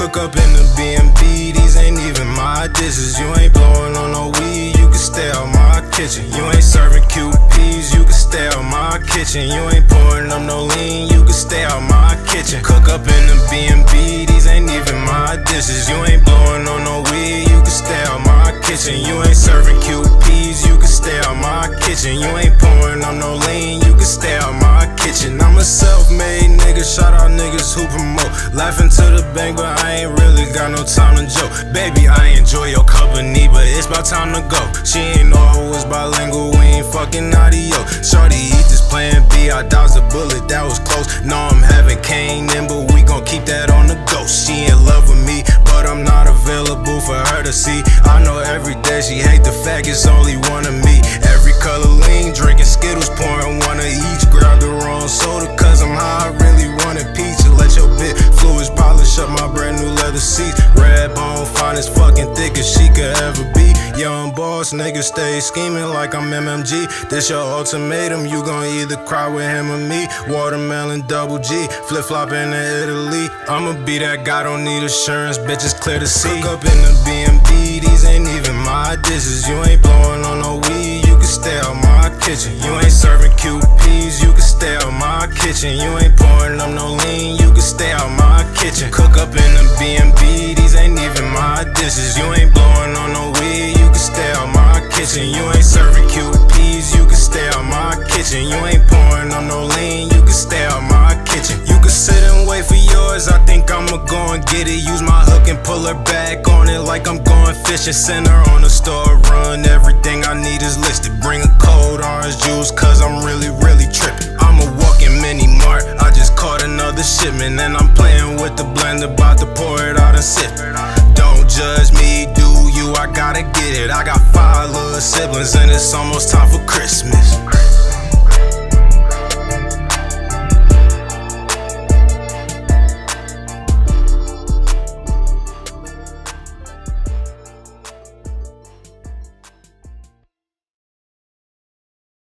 Cook up in the BNB, these ain't even my dishes. You ain't blowing on no weed, you can stay out my kitchen. You ain't serving QPs, you can stay out my kitchen. You ain't pouring up no lean, you can stay out my kitchen. Cook up in the BNB, these ain't even my dishes. You ain't blowing on no weed, you can stay out my kitchen. You ain't serving QPs, you can stay out my kitchen. You ain't pouring up no lean, you can stay out my kitchen. I'm a self-made nigga, shout out niggas who promote. Laughing to the bank, but I ain't really got no time to joke. Baby, I enjoy your company, but it's about time to go. She ain't know I was bilingual, we ain't fucking audio. Shorty eat this plan B, I dodged a bullet, that was close. No, I'm having cane in, but we gon' keep that on the ghost. She in love with me, but I'm not available for her to see. I know every day she hate the fact it's only one of me. Seats. Red bone, fine as fucking thick as she could ever be. Young boss, nigga stay scheming like I'm MMG. This your ultimatum, you gon' either cry with him or me. Watermelon double G, flip flopping in Italy. I'ma be that guy, don't need assurance, bitches clear to see. Cook up in the BNB, these ain't even my dishes. You ain't blowing on no weed, you can stay out my kitchen. You ain't serving QPs, you can stay out my kitchen. You ain't pouring up no kitchen. Cook up in the BNB, these ain't even my dishes. You ain't blowing on no weed, you can stay out my kitchen. You ain't serving QPs, you can stay out my kitchen. You ain't pouring up no lean, you can stay out my kitchen. You can sit and wait for yours, I think I'ma go and get it. Use my hook and pull her back on it like I'm going fishing. Send her on the store and it. Don't judge me, do you? I gotta get it. I got five little siblings, and it's almost time for Christmas.